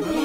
Bye.